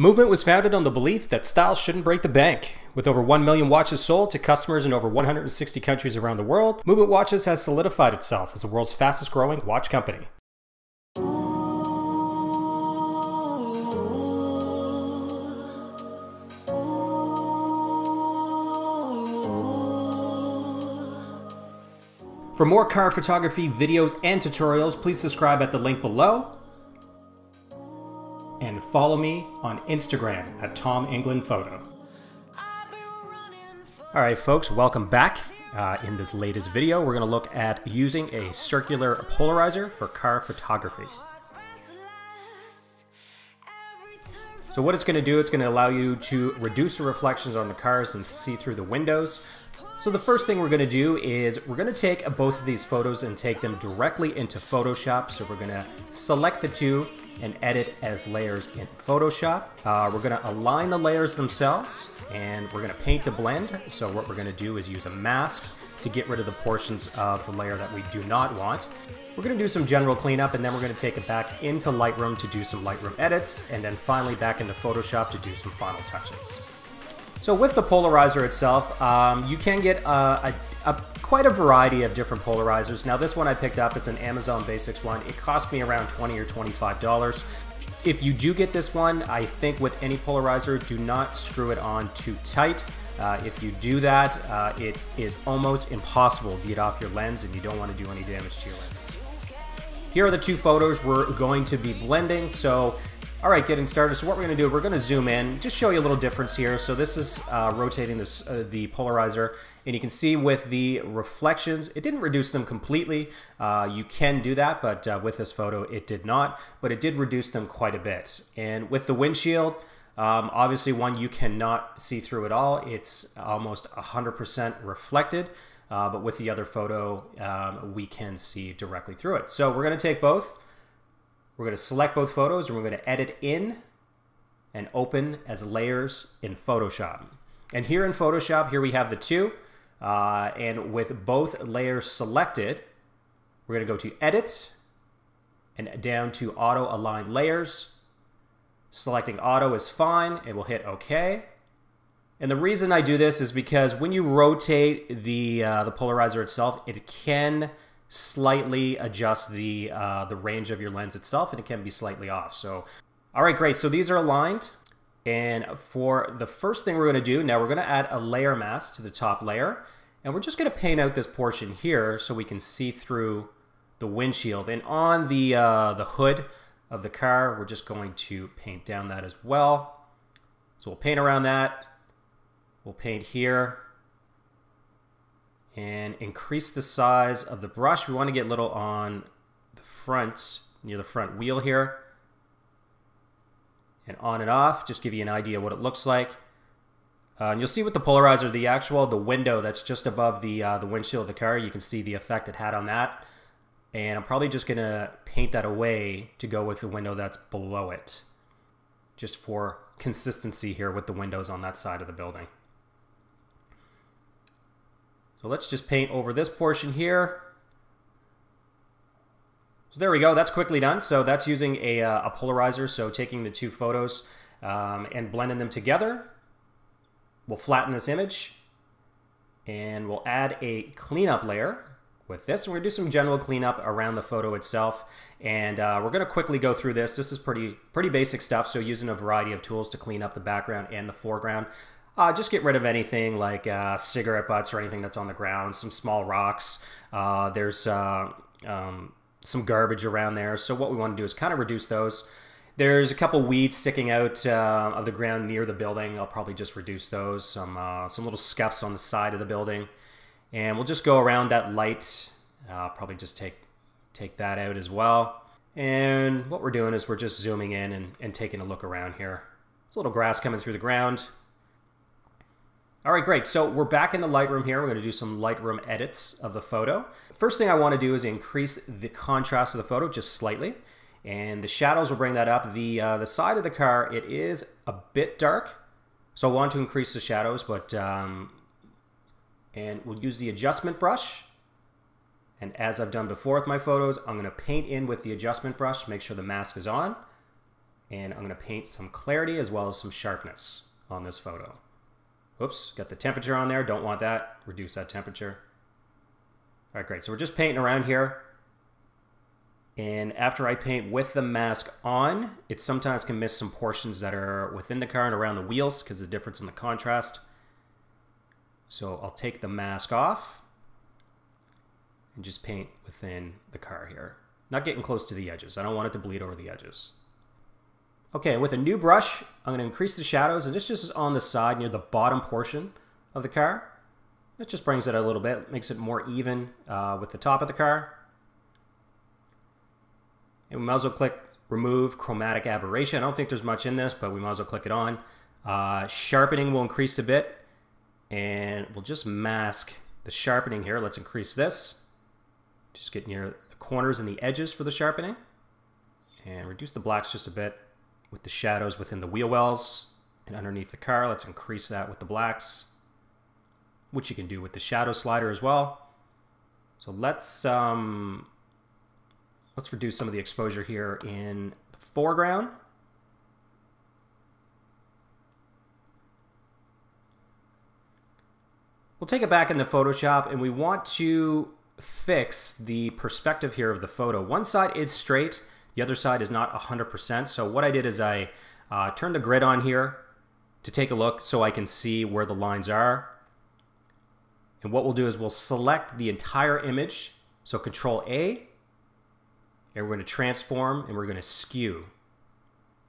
Movement was founded on the belief that style shouldn't break the bank. With over 1 million watches sold to customers in over 160 countries around the world, Movement Watches has solidified itself as the world's fastest growing watch company. For more car photography videos and tutorials, please subscribe at the link below follow me on Instagram at Tom England Photo. All right, folks, welcome back. Uh, in this latest video, we're going to look at using a circular polarizer for car photography. So what it's going to do, it's going to allow you to reduce the reflections on the cars and see through the windows. So the first thing we're going to do is we're going to take both of these photos and take them directly into Photoshop. So we're going to select the two and edit as layers in Photoshop. Uh, we're gonna align the layers themselves and we're gonna paint the blend. So what we're gonna do is use a mask to get rid of the portions of the layer that we do not want. We're gonna do some general cleanup and then we're gonna take it back into Lightroom to do some Lightroom edits and then finally back into Photoshop to do some final touches. So with the polarizer itself, um, you can get a, a, a, quite a variety of different polarizers. Now this one I picked up, it's an Amazon Basics one. It cost me around 20 or $25. If you do get this one, I think with any polarizer, do not screw it on too tight. Uh, if you do that, uh, it is almost impossible to get off your lens and you don't want to do any damage to your lens. Here are the two photos we're going to be blending. So all right, getting started. So what we're going to do, we're going to zoom in, just show you a little difference here. So this is uh, rotating this uh, the polarizer, and you can see with the reflections, it didn't reduce them completely. Uh, you can do that, but uh, with this photo, it did not. But it did reduce them quite a bit. And with the windshield, um, obviously one you cannot see through at all. It's almost 100% reflected. Uh, but with the other photo, um, we can see directly through it. So we're going to take both. We're going to select both photos and we're going to edit in and open as layers in Photoshop. And here in Photoshop, here we have the two. Uh, and with both layers selected, we're going to go to Edit and down to Auto Align Layers. Selecting Auto is fine. It will hit OK. And the reason I do this is because when you rotate the, uh, the polarizer itself, it can slightly adjust the uh, the range of your lens itself and it can be slightly off. So, all right, great. So these are aligned. And for the first thing we're gonna do, now we're gonna add a layer mask to the top layer. And we're just gonna paint out this portion here so we can see through the windshield. And on the, uh, the hood of the car, we're just going to paint down that as well. So we'll paint around that. We'll paint here and increase the size of the brush. We want to get little on the front, near the front wheel here. And on and off, just give you an idea what it looks like. Uh, and you'll see with the polarizer, the actual, the window that's just above the, uh, the windshield of the car, you can see the effect it had on that. And I'm probably just going to paint that away to go with the window that's below it. Just for consistency here with the windows on that side of the building. Let's just paint over this portion here. So there we go, that's quickly done. So that's using a, uh, a polarizer, so taking the two photos um, and blending them together. We'll flatten this image and we'll add a cleanup layer with this. And we're gonna do some general cleanup around the photo itself. And uh, we're gonna quickly go through this. This is pretty, pretty basic stuff. So using a variety of tools to clean up the background and the foreground. Uh, just get rid of anything like uh, cigarette butts or anything that's on the ground, some small rocks. Uh, there's uh, um, some garbage around there. So what we want to do is kind of reduce those. There's a couple weeds sticking out uh, of the ground near the building. I'll probably just reduce those. Some, uh, some little scuffs on the side of the building. And we'll just go around that light. I'll probably just take, take that out as well. And what we're doing is we're just zooming in and, and taking a look around here. There's a little grass coming through the ground. All right, great. So we're back in the Lightroom here. We're going to do some Lightroom edits of the photo. First thing I want to do is increase the contrast of the photo just slightly. And the shadows will bring that up. The, uh, the side of the car, it is a bit dark. So I want to increase the shadows, but, um, and we'll use the adjustment brush. And as I've done before with my photos, I'm going to paint in with the adjustment brush, make sure the mask is on. And I'm going to paint some clarity as well as some sharpness on this photo. Oops, got the temperature on there. Don't want that. Reduce that temperature. All right, great. So we're just painting around here. And after I paint with the mask on, it sometimes can miss some portions that are within the car and around the wheels because of the difference in the contrast. So I'll take the mask off and just paint within the car here. Not getting close to the edges. I don't want it to bleed over the edges. Okay, with a new brush, I'm going to increase the shadows, and this just is on the side near the bottom portion of the car. It just brings it a little bit, makes it more even uh, with the top of the car. And we might as well click Remove Chromatic Aberration. I don't think there's much in this, but we might as well click it on. Uh, sharpening will increase a bit, and we'll just mask the sharpening here. Let's increase this. Just get near the corners and the edges for the sharpening. And reduce the blacks just a bit with the shadows within the wheel wells and underneath the car. Let's increase that with the blacks, which you can do with the shadow slider as well. So let's um, let's reduce some of the exposure here in the foreground. We'll take it back into Photoshop and we want to fix the perspective here of the photo. One side is straight, the other side is not 100%. So what I did is I uh, turned the grid on here to take a look so I can see where the lines are. And what we'll do is we'll select the entire image. So Control A, and we're going to transform and we're going to skew.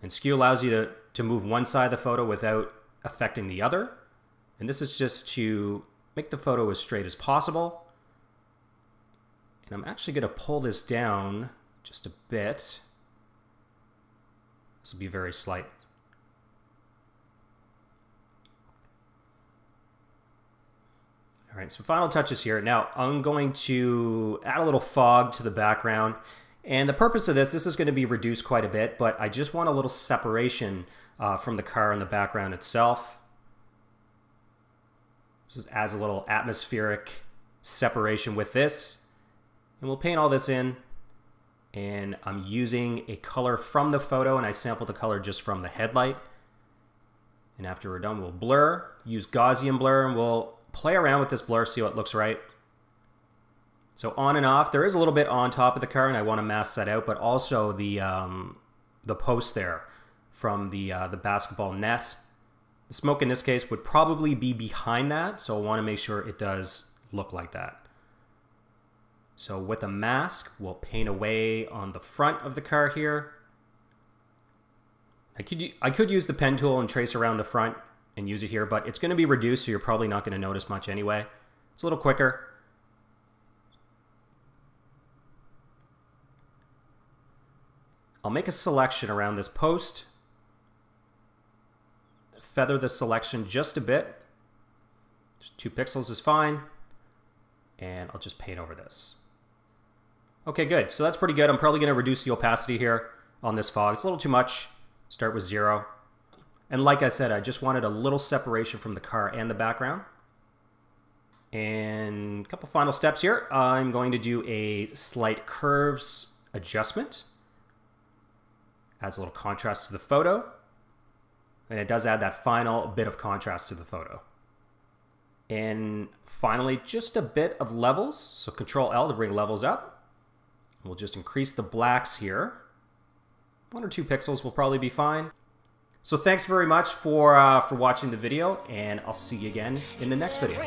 And skew allows you to, to move one side of the photo without affecting the other. And this is just to make the photo as straight as possible. And I'm actually going to pull this down just a bit. This will be very slight. All right, so final touches here. Now I'm going to add a little fog to the background. And the purpose of this, this is going to be reduced quite a bit, but I just want a little separation uh, from the car in the background itself. This is adds a little atmospheric separation with this. And we'll paint all this in and I'm using a color from the photo and I sampled the color just from the headlight. And after we're done, we'll blur, use Gaussian blur, and we'll play around with this blur, see what looks right. So on and off, there is a little bit on top of the car and I want to mask that out, but also the, um, the post there from the, uh, the basketball net. The smoke in this case would probably be behind that, so I want to make sure it does look like that. So with a mask, we'll paint away on the front of the car here. I could, I could use the pen tool and trace around the front and use it here, but it's going to be reduced, so you're probably not going to notice much anyway. It's a little quicker. I'll make a selection around this post. Feather the selection just a bit. Two pixels is fine. And I'll just paint over this. Okay, good. So that's pretty good. I'm probably going to reduce the opacity here on this fog. It's a little too much. Start with zero. And like I said, I just wanted a little separation from the car and the background. And a couple final steps here. I'm going to do a slight curves adjustment. Adds a little contrast to the photo. And it does add that final bit of contrast to the photo. And finally, just a bit of levels. So Control L to bring levels up. We'll just increase the blacks here. One or two pixels will probably be fine. So thanks very much for, uh, for watching the video, and I'll see you again in the next video.